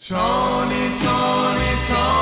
Tony, Tony, Tony.